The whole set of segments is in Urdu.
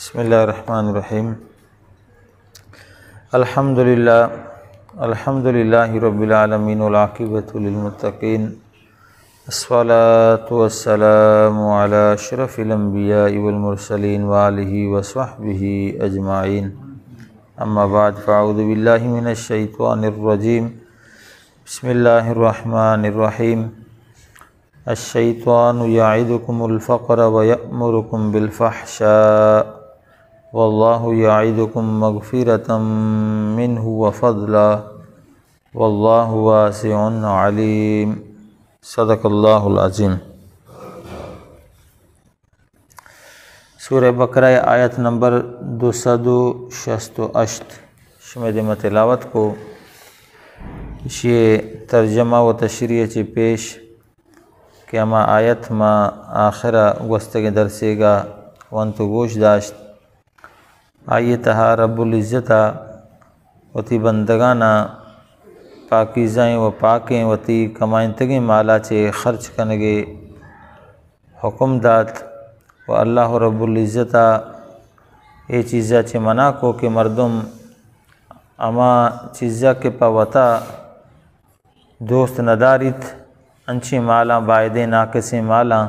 بسم اللہ الرحمن الرحیم۔ الحمد للہ الحمد للہ رب العالمین العاقبۃ للمتقین۔ الصلاة والسلام على اشرف الانبیاء والمرسلین وآلہ وصحبہ اجمعین۔ اما بعد، فاعوذ باللہ من الشیطان الرجیم۔ بسم اللہ الرحمن الرحیم۔ الشیطان یعدکم الفقر ویأمرکم بالفحشاء۔ واللہ یعدکم مغفرتا منہ وفضلا واللہ واسع علیم صدق اللہ العظیم سورہ بقرہ آیت نمبر دو سدو شست و اشت شمید تلاوت کو یہ ترجمہ و تشریح چی پیش کہ اما آیت ما آخرہ گستگ درسے گا ون تو گوش داشت آئیے تہا رب العزتہ وتی بندگانہ پاکیزائیں و پاکیں وتی کمائنتگی مالا چے خرچ کنگے۔ حکم دات و اللہ رب العزتہ اے چیزہ چے منع کو کہ مردم اما چیزہ کے پاوتا دوست ندارت انچی مالا، باعدے ناقص مالا۔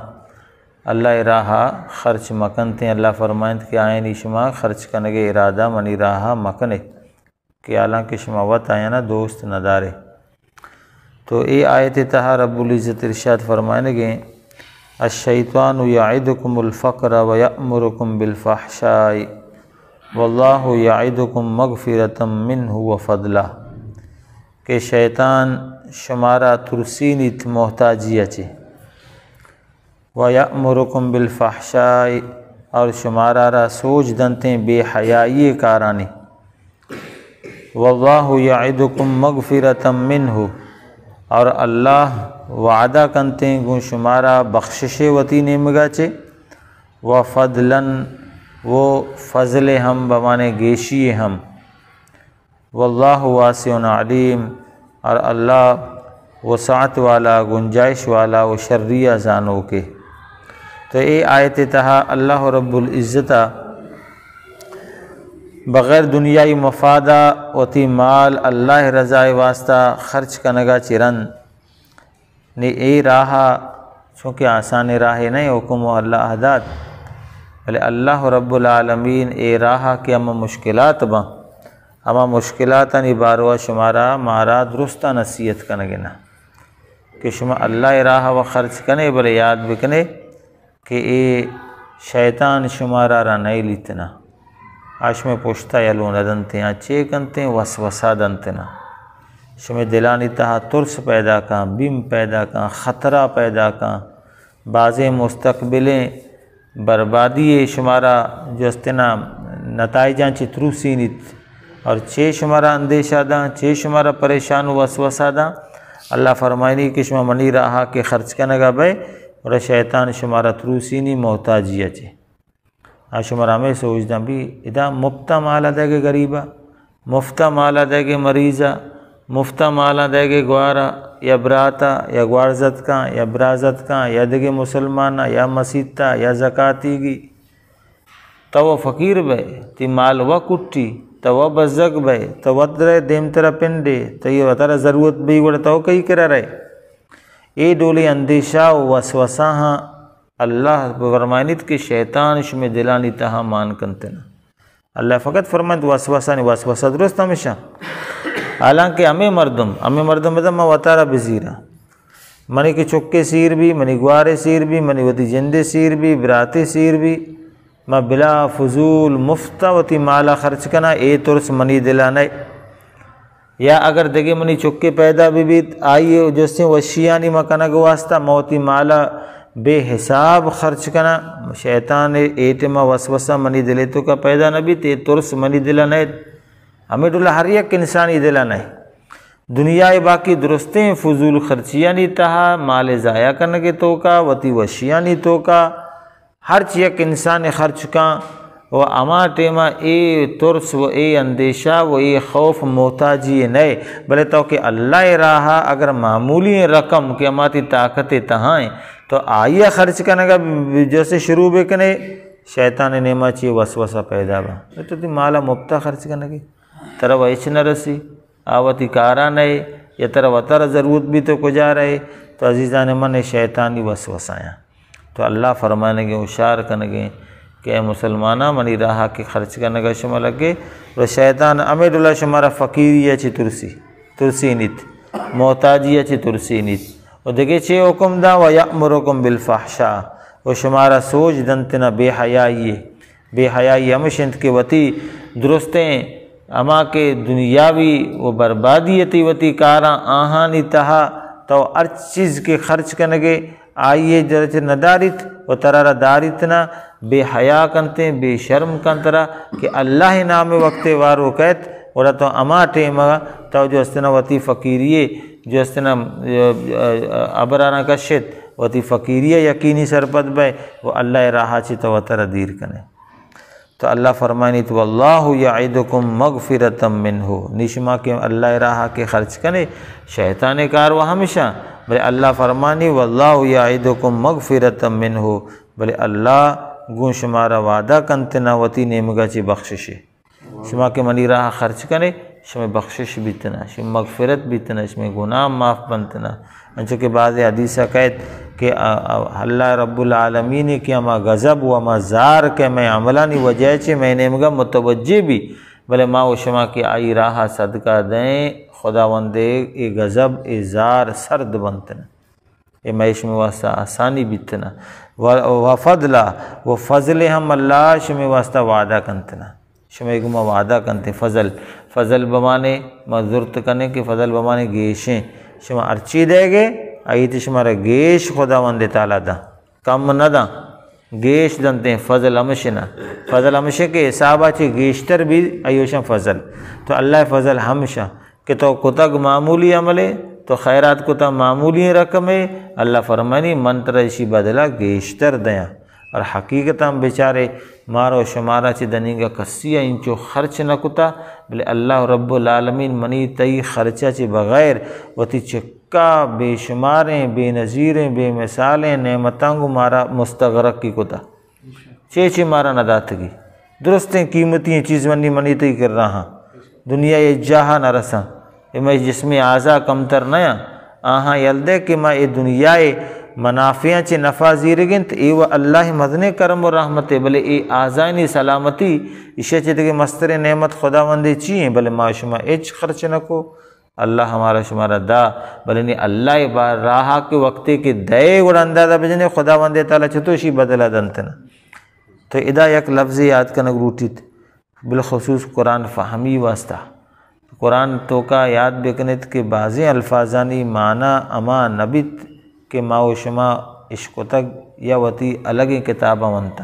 اللہ راہا خرچ مکن مکنتے اللہ فرمائند کہ آئین شما خرچ کنگے ارادہ منی راہا مکنے، کہ حالانکہ شما وط آیا نا دوست ندارے۔ تو اے آیت تہا رب العزت ارشاد فرمائنے گے الشیطان یعدکم الفقر ویأمرکم بالفحشاء واللہ یعدکم مغفرتا منہ وفضلہ کہ شیطان شمارا ترسینیت محتاجی اچے۔ ویأمرکم بالفحشاء۔ اور شمارا را سوچ دنتے بے حیائی کارانی۔ واللہ یعدکم مغفرتا منہ۔ اور اللہ وعدہ کنتے گو شمارا بخشش وتی نمگا چے و فضلاً وہ فضل ہم بمانے گیشی ہم۔ واللہ واسع علیم۔ اور اللہ وسعت والا، گنجائش والا و شریہ زانو کے۔ تو اے آیت تہا اللہ رب العزتہ، بغیر دنیای مفادہ وتی مال اللہ رضا واسطہ خرچ کنگا چرن۔ نے اے راہا چونکہ آسان راہ نہیں حکم و اللہ احداد، بلے اللہ رب العالمین اے راہا کہ اما مشکلات با۔ اما مشکلات نی باروا شمارا، مارا درستہ نصیحت کنگنا۔ کہ شما اللہ راہ و خرچ کنے، بلے یاد بکنے۔ کہ اے شیطان شمارا را نہیں لیتنا۔ آش میں پوشتا یلو ندنتے ہیں چے کنتے وسوسہ دنتنا شمیں دلانی تہا ترس پیدا کاں، بیم پیدا کاں، خطرہ پیدا کاں۔ بعض مستقبلیں بربادی شمارا جو استنا نتائجاں چتروسی نیت۔ اور چے شمارا اندیشہ داں چے شمارا پریشان وسوسہ داں اللہ فرمائنی کہ شما منی رہا کہ خرچ کنگا بے اور شیطان شمارا تروسینی محتاجی اچے جی۔ آ شمارا میں سوچ بھی ادا مفتا مالا دے گے غریبہ، مفتا مالا دے گے مریضہ، مفتا مالا دے گے گوارا یا براتا یا گوارزت کا یا برازت کا یا دگے مسلمانہ یا مسیطہ یا زکاتی گی۔ تو وہ فقیر بے، تی مال و کٹی، تو وہ بزگ بے، تو ودرے دیم ترہ پنڈے، تو یہ وطرہ ضرورت بھی وڑا تو کئی کرا رہے۔ اے ڈولی اندیشہ وسوسہ ہاں اللہ فرمائنیت کہ شیطان شمی دلانی تہا مان کنتنا اللہ فقط فرمائنیت وسوسہ نہیں وسوسہ درست ہمیشہ۔ حالانکہ ہمیں مردم ہمیں مردم بدم میں وطارہ بزیرہ منی کے چکے سیر بھی، منی گوارے سیر بھی، منی وتی جندے سیر بھی، براتے سیر بھی۔ میں بلا فضول مفتہ وتی مالا خرچ کنا، اے ترس منی دلانے یا اگر دگے منی چکے پیدا بھی بھی آئیے جسے وشیانی مکنہ گواسطہ موتی مالا بے حساب خرچ کنا۔ شیطان ایٹما وسوسہ منی دلے تو کا پیدا نبی تے ترس منی دلا نہیں ہمیں ڈولہ ہر یک انسانی دلا نہیں دنیا باقی درستیں، فضول خرچیاں نہیں تہا، مال ضائع کرنے کے تو کا وتی وشیاں نہیں تو ہر چیک انسان خرچ کا وہ اما ٹیما اے ترس و اے اندیشہ و اے خوف محتاجی نئے۔ بلے تو کہ اللہ راہا اگر معمولی رقم کہ اماتی طاقت تہائیں تو آئیے خرچ کرنے کا جیسے شروع بکنے شیطان نیما چی وسوسہ پیدا با۔ تو تی مالا مبتا خرچ کرنے کی۔ ترہ ویچ نہ رسی آوتی کارا نئے، یا ترہ وطر ضرورت بھی تو کجا رہے۔ تو عزیزان من شیطانی وسوسایاں تو اللہ فرمانے گے اشار کرنے گے کہ اے مسلمانہ منی راہ کے خرچ کرنے کا شما لگے۔ اور شیطان امید اللہ شمارا فقیری اچھی ترسی ترسی نیت، محتاجی اچھی ترسی نیت۔ اور دیکھے چھے حکم دا و یأمرکم بالفحشاء۔ وہ شمارا سوچ دنتنا بے حیائی بے حیائی ہمشنت کے وتی درستیں اما کے دنیاوی و بربادیتی وتی، کارا آہانی تہا تو ہر چیز کے خرچ کنگے آئیے درچ ندارت و ترارا دارتنا بے حیا کنتے، بے شرم کنترا کہ اللہ نام وقت وارو کہت اور تو اما ٹیم تو جو استنا وتی فقیریے، جو استنا، ابرانا کشت وتی فقیریہ یقینی سرپت بے وہ اللہ راہ چی تو تر دیر کنے۔ تو اللہ فرمانی تو اللہ یعیدکم مغفرتم منہو نشما کے اللہ راہ کے خرچ کنے، شیطان کار وہ ہمیشہ بلے اللہ فرمانی، واللہ یعیدکم مغفرتم منہو بلے اللہ گون شمارا وعدہ کنتنا وتی نیمگا چی بخششے شما کے منی راہ خرچ کنے، شما بخشش بیتنا شما مغفرت بیتنا شما گناہ معاف بنتنا انچہ کہ بعض حدیثہ قید کہ اللہ رب العالمین کی اما غضب و اما زار کے میں عملانی وجہ چھے میں نیمگا متوجہ بھی. بلے ما و شما کی آئی راہ صدقہ دیں خدا وندے اے غضب، اے زار سرد بنتنا، اے معیش میں واسطہ آسانی بیتنا، و فضلہ، و فضل ہم اللہ شمی واسطہ وعدہ کنتنا۔ شمی گما وعدہ کنتے، فضل فضل بمانے مزرت کنے کہ فضل بمانے گیشیں۔ شما ارچی دے گے آئی تو شمارا گیش خدا وند تعالیٰ دا۔ کم نہ دا، گیش دنتے ہیں فضل ہمشنا فضل ہمشہ کے حسابہ چی گیشتر بھی ایوشا فضل۔ تو اللہ فضل ہمشہ۔ کہ تو کتگ معمولی عملے تو خیرات کتا معمولی رقم اللہ فرمانی منترشی بدلا گیشتر دیا اور حقیقت ہم بیچارے، مارو شمارا چی دنی گا کسیا انچو خرچ نہ کتا، بلے اللہ رب العالمین منی تئی خرچہ چی بغیر و تی چکا بے شماریں، بے نظیریں، بے مثالیں نعمتانگو مارا مستغرق کی کتا۔ چے چے مارا نداتگی درستیں قیمتی چیز منی منی تئی کر رہا ہاں۔ دنیا یہ جاہا نہ رساں۔ میں جس میں آزا کم تر نیا آہاں یلدے کہ میں یہ دنیا منافیاں چے نفع زیرگن تو ای و اللہ مدن کرم و رحمت بلے ای آزائنی سلامتی۔ اسے چیتے کہ مستر نعمت خدا وندے چیئیں بلے ما شما ایچ خرچ نکو اللہ ہمارا شمارا دا۔ بلے نی اللہ بار راہا کے وقتے کے دے گوڑ اندازہ بجنے خدا وندے تعالیٰ چتوشی بدلہ دنتنا۔ تو ادا یک لفظ یاد کنگ روٹیت بالخصوص قرآن فہمی واسطہ۔ قرآن تو کا یاد بکنت کے بعضیں الفاظانی معنی اما نبیت کہ ما و شما عشق تک یا وتی الگ کتابہ ونتا۔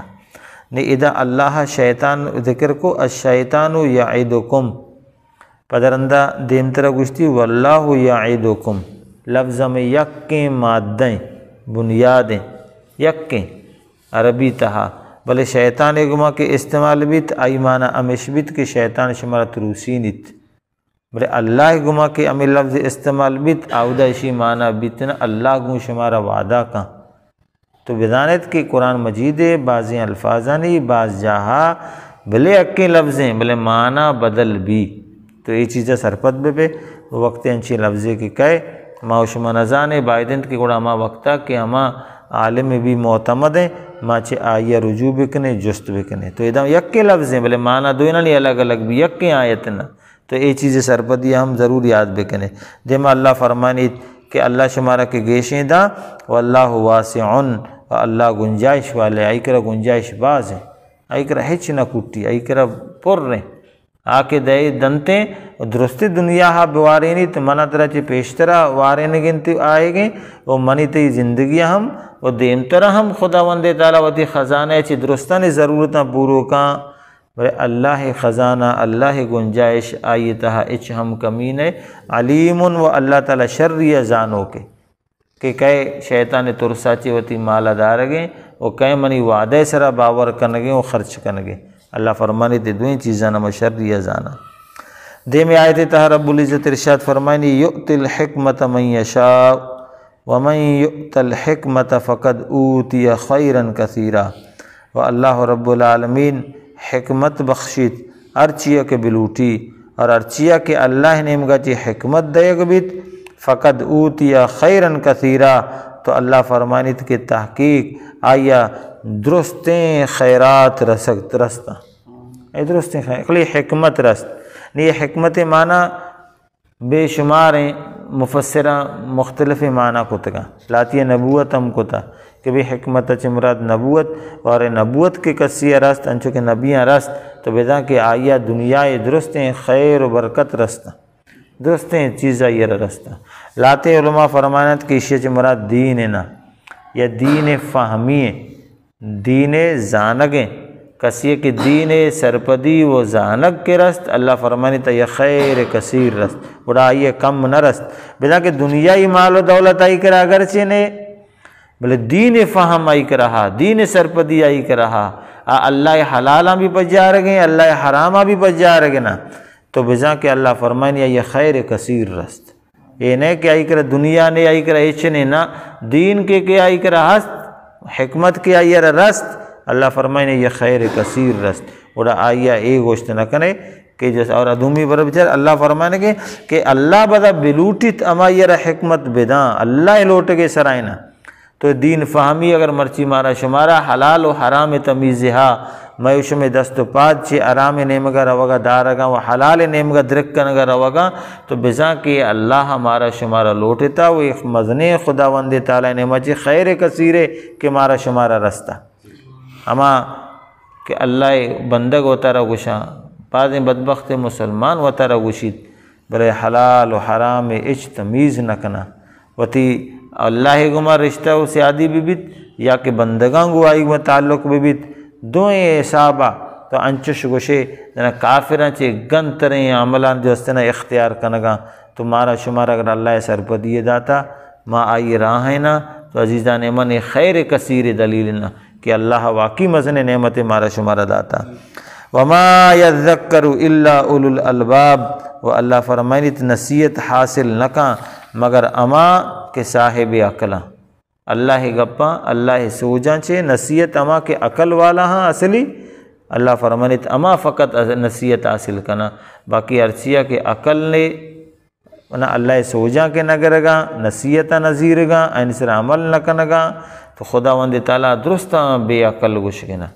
نے ادا اللہ شیطان ذکر کو الشیطان یعیدکم۔ پدرندہ دیمتر گشتی واللہ یعیدکم۔ لفظ میں یکیں مادیں، بنیادیں، یکیں عربی تہا۔ بلے شیطان گما کے استعمال بیت ایمانہ امیش بیت کے شیطان شمارا تروسی نیت۔ بلے اللہ گما کے امی لفظ استعمال بیت، آودہ اشی معنی بیتنا اللہ گم شمارا وعدہ کا۔ تو بدانت کی قرآن مجید بعضی الفاظانی بعض جہاں بھلے اکے لفظیں بھلے معنی بدل بھی۔ تو یہ چیزیں سرپت بے بے وقت انچی لفظے کی کہے ما شما نزان بائدنت کی گوڑا ما وقتا کہ ہما عالم بھی معتمد ہیں ما چھے آئیہ رجوع بکنے جست بکنے تو ادھا یکے لفظیں بھلے معنی دوینا نہیں الگ الگ بھی یکے آیتنا تو یہ چیزیں سرپدی ہم ضرور یاد بکنے دیما اللہ فرمانی کہ اللہ شمارہ کے گیشیں دا و اللہ واسعن، و اللہ گنجائش والے آئی کرا گنجائش باز ہیں۔ آئی کرا ہچ نہ کٹی آئی کرا پر رہیں آ کے دے دنتے درستی دنیا ہاں بوارینی تو منع طرح چی پیشترا وارین گنتی آئے گئے وہ منی تی زندگی ہم وہ دیم طرح ہم خدا وندے تعالیٰ و تی خزانہ چی درستانی ضرورتاں پورو کاں بھائی اللہ خزانہ اللہ گنجائش آئی تہا اچ ہم کمین علیم و اللہ تعالیٰ شرری زانو کے کہ کئے شیطان ترساچی وتی مالا دار گئے وہ کئے منی وعدے سرا باور کنگے وہ خرچ کنگے اللہ فرمانی تے دوئیں چیزاں نم شرری زانا۔ دے میں آئے تہا رب العزت ارشاد فرمانی یؤت الحکمت من یشاء ومن یؤت الحکمت فقد اوتی خیرا کثیرا۔ و اللہ رب العالمین حکمت بخشید، ارچیا کے بلوٹی، اور ارچیا کے اللہ نمگا چی جی حکمت دیگ بیت فقد اوتیا خیرن کثیرہ تو اللہ فرمانیت کے تحقیق آیا، درستیں خیرات رسک رستہ اے درستیں خیر حکمت رست۔ یعنی یہ حکمت معنی بے شمار ہیں مفسرہ مختلف معنی کو لاتی نبوت ہم کو کہ بھی حکمت چمرات نبوت، اور نبوت کے کسی رست انچو کے نبیاں رست، تو بیدا کہ آیا دنیا درستیں خیر و برکت رستہ درستیں چیزہ یہ رستہ لاتے علماء فرمانت کی اشیاء چمرات دین نا۔ یا دین فہمی، دین زانگیں۔ کسی کی دین سرپدی و زانگ کے رست، اللہ فرمانی تا یہ خیر کثیر رست بڑا یہ کم نہ رست۔ بلا کہ دنیای مال و دولت آئی کرا اگرچہ نے بلے دین فہم آئی کرا دین سرپدی آئی کرا اللہ حلالہ بھی بچ جا اللہ حرامہ بھی بچ جا رہے نا۔ تو بجا کہ اللہ فرمانی یہ خیر کثیر رست۔ یہ نہیں کہ آئی کرا دنیا نے آئی کرا اچھنے نا، دین کے کہ آئی کرا ہست، حکمت کے آئی رست۔ اللہ فرمائے یہ خیر کثیر رست۔ اڑا آئیا اے گوشت نہ کرے کہ جیسے اور ادھومی بر بچار اللہ فرمائے کہ کہ اللہ بدا بلوٹت اما یہ حکمت بداں اللہ لوٹ کے سرائنا تو دین فہمی اگر مرچی مارا شمارا، حلال و حرام تمیز ہا میوشم دست و پاد چی آرام نیمگا روگا دارگا و حلال نیمگا درکنگا روگا تو بزا کہ اللہ ہمارا شمارا لوٹتا وہ ایک مزنے خدا وند تعالیٰ نیمہ چی خیر کثیرے کہ مارا شمارا رستہ اما کہ اللہ بندگ و ترا گشا بعض بدبخت مسلمان و ترا گشید برے حلال و حرام اچ تمیز نکنا وتی اللہ گما رشتہ و سیادی بھی بیت یا کہ بندگاں گو آئی و تعلق بھی بیت دوئیں احسابہ تو انچش گوشے جنا کافران چے گن تریں عملان جو استنا اختیار کنگا تو مارا اگر اللہ سرپدی داتا ما آئی راہینا تو عزیزان من خیر کثیر دلیلنا کہ اللہ واقعی مزن نعمت مارا شمارا داتا وما یذکر الا اولو الالباب و اللہ فرمائنیت نصیت حاصل نکاں مگر اما کے صاحب عقلاں اللہ گپا اللہ سوجاں چے نصیت اما کے عقل والا ہاں اصلی۔ اللہ فرمانیت، اما فقط نصیت حاصل کنا۔ باقی عرصیہ کے عقل نے اللہ سوجاں کے نگرگا نصیت نظیر گا سر عمل نہ کنگا تو خدا وند تعالیٰ درست بے عقل گشگنا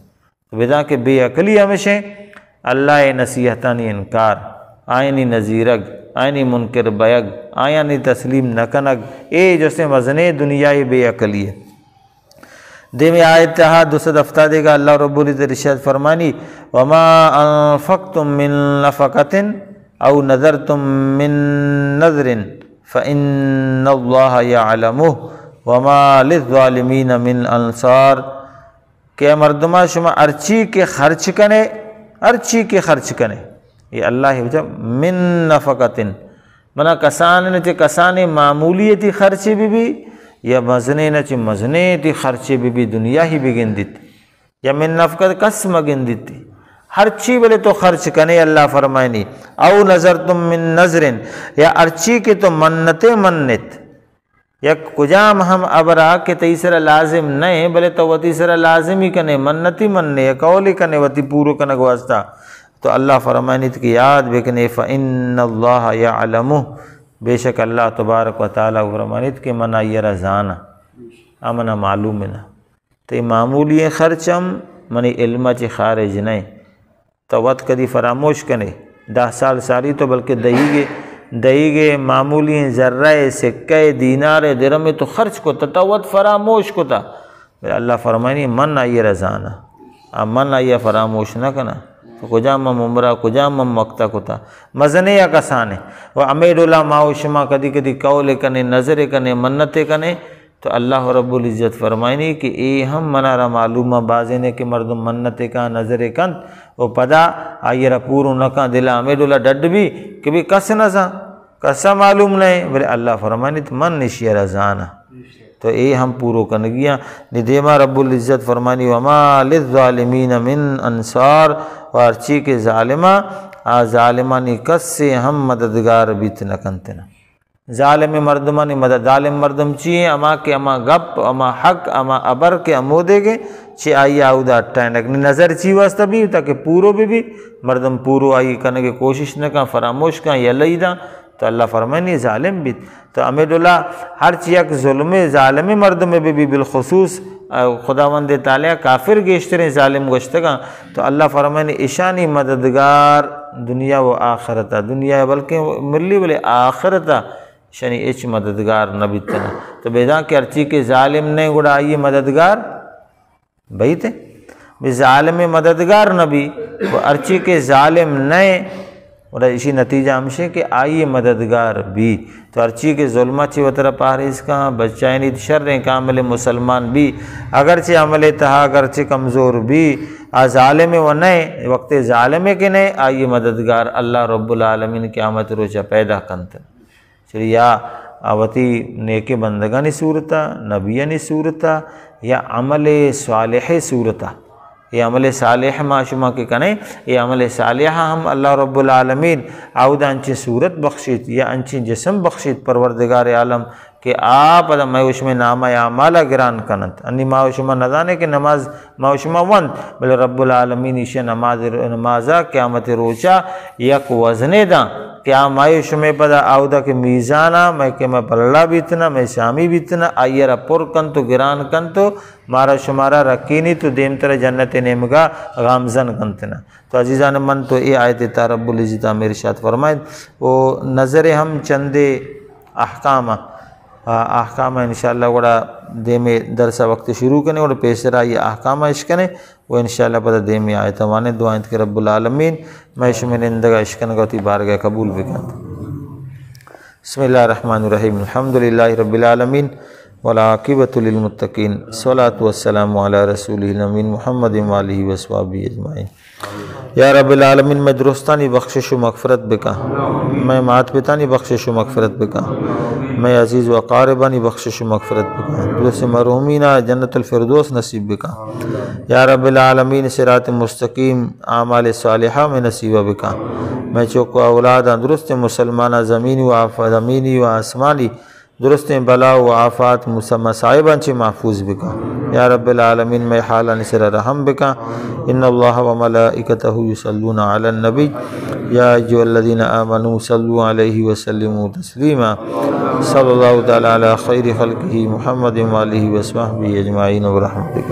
ودا کہ بے عقلی ہمیشہ اللہ نصیحتانی انکار، آئینی نذیرگ۔ آئینی منکر بیگ آئینی تسلیم نکنگ۔ اے جیسے مزنے دنیای بے عقلی ہے۔ دے میں آیت تہا دوسرا دفتہ دے گا۔ اللہ رب العزت رشاد فرمانی، وما انفقتم من نفقتن او نظرتم من نظر فإن اللہ یعلمہ۔ وما للظالمین من انصار۔ کہ مردمہ، شما ارچی کے خرچ کنے، ارچی کے خرچ کنے۔ یہ اللہ وجہ من نفقتن۔ منا کسان چے کسان معمولی معمولیتی خرچی بھی بھی، یا مزنے نچے مزنے تی خرچی بھی بھی دنیا ہی بھی گندت یا من نفقت کس مگندت ہر چی بلے تو خرچ کنے اللہ فرمائنی۔ او نظر تم من نظرن، یا ارچی کے تو منتے منت۔ یک کجام ہم ابرا کے تیسرا لازم نہیں بلے تو وہ تیسرا لازم ہی کنے، منتی مننے، یا قولی کنے وتی پورو کنگ واسطہ۔ تو اللہ فرمانیت کی یاد بکنے فَإِنَّ اللَّهَ يَعْلَمُهُ بے شک اللہ تبارک و تعالیٰ فرمانیت کے منع یہ رضانا امنا معلوم نا تو معمولی خرچم منی علمہ چی خارج نہیں تو وقت کدی فراموش کنے۔ دہ سال ساری تو بلکہ دہی گے دئی گئے معمولی ذرہ سکے دینار درم تو خرچ کو تتوت فراموش کو تھا اللہ فرمائنی من آئیے رضانہ اب من آئیے فراموش نہ کنا۔ کجام ممرہ کجام مکتا کو تھا۔ مزنے یا کسانے؟ وہ امیر اللہ ماؤ شما کدی کدی قول کنے، نظر کنے منتیں کنے۔ تو اللہ رب العزت فرمائنی کہ اے ہم منارا معلومہ بازینے کہ مردم منت کا، نظر کن وہ پدا آئیے را پورو نکا دلا امید اللہ ڈڈ بھی کہ بھی کس نہ کسا معلوم نہیں بلے اللہ فرمائنی تو من نشی رضانا تو اے ہم پورو کنگیاں۔ ندیمہ رب العزت فرمانی وما للظالمین من انصار۔ وارچی کے ظالمہ، آ ظالمانی کس سے ہم مددگار بیت نکنتنا ظالم مردمانی مدد، ظالم مردم چیئے اما کے اما گپ، اما حق، اما ابر کے امو دے گے۔ چی آئی آؤدا اٹھائیں نظر چی واسطہ بھی، تاکہ پورو بھی بھی۔ مردم پورو آئی کرنے کے کوشش نہ کہاں فراموش کہاں یا لئی دا تو اللہ فرمائے نہیں ظالم بھی تو امید اللہ، ہر چیک ظلم ظالم مرد میں بھی بالخصوص خدا وند تعالیٰ کافر گیشتریں ظالم گشتگاں، تو اللہ فرمائے نے اشانی مددگار دنیا و آخرتا، دنیا بلکہ ملی بلے آخرتا یعنی شنی اچ مددگار نبی تنا۔ تو بیداں کہ ارچی کے ظالم نے گڑا آئیے مددگار بھئی تھے ظالم مددگار نبی، وہ ارچی کے ظالم نئے اور اسی نتیجہ ہمشے کہ آئیے مددگار بھی۔ تو ارچی کے ظلمہ چی وطر پاریس کا بچائنی شر کامل مسلمان بھی۔ اگرچہ عمل تہا، اگرچہ کمزور بھی۔ آ ظالم و نئے، وقت ظالم کے نئے۔ آئیے مددگار، اللہ رب العالمین قیامت روچہ پیدا کنت۔ چلی یا آوتی نیک بندگانی صورتا نبیانی صورتا یا عمل صالح صورتا یہ عمل صالح معشمہ کے کنے یہ عمل صالح ہم اللہ رب العالمین آؤدہ انچی صورت بخشیت یا انچی جسم بخشیت پروردگار عالم کہ آپ ادا میں نامہ یا مالا گران کنت انی ماوشمہ نہ کہ نماز ماوشمہ وند بل رب العالمین ایشہ نماز نمازہ قیامت روچا یک وزنے دا کیا مایوش میں پدا آؤدہ کے میزانہ، میں کہ میں بللہ بیتنا، میں شامی بیتنا آئیے را پر کن تو گران کن تو مارا شمارا رکینی تو دیم تر جنت نمگا غامزن کنتنا۔ تو عزیزان من تو اے آیت تا رب العزتہ میرے شاعت فرمائد وہ نظر ہم چندے احکامہ احکام انشاءاللہ وڑا دے میں درس وقت شروع کرنے اور پیسرا یہ احکام عشقنے وہ انشاءاللہ پتہ دے میں آئے توانے دعائیں کے رب العالمین، میں شمین اندگا عشقن گوتی بارگاہ قبول بکات بسم اللہ الرحمن الرحیم، الحمدللہ رب العالمین والعاقبت للمتقین صلاة والسلام علی رسول الامین محمد والی وسوابی اجمعین۔ یا رب العالمین، میں درستانی بخشش و مغفرت بکا میں مات پتانی بخشش و مغفرت بکا میں عزیز و قاربانی بخشش و مغفرت بکا درست مرحومینہ جنت الفردوس نصیب بکا یا رب العالمین سرات مستقیم، اعمال صالحہ میں نصیبہ بکا میں چوک اولاد درست مسلمانہ زمینی و زمینی و آسمانی درست بلا و آفات مسائبہ چی محفوظ بکا۔ یا رب العالمین، میں حالا نصر رحم بکا۔ ان اللہ و ملائکتہ یسلون علی النبی۔ یا جو الذین آمنوا صلو علیہ وسلم تسلیما۔ صلی اللہ تعالی علی خیر خلقہ محمد و علیہ وسلم اجمعین و رحمتک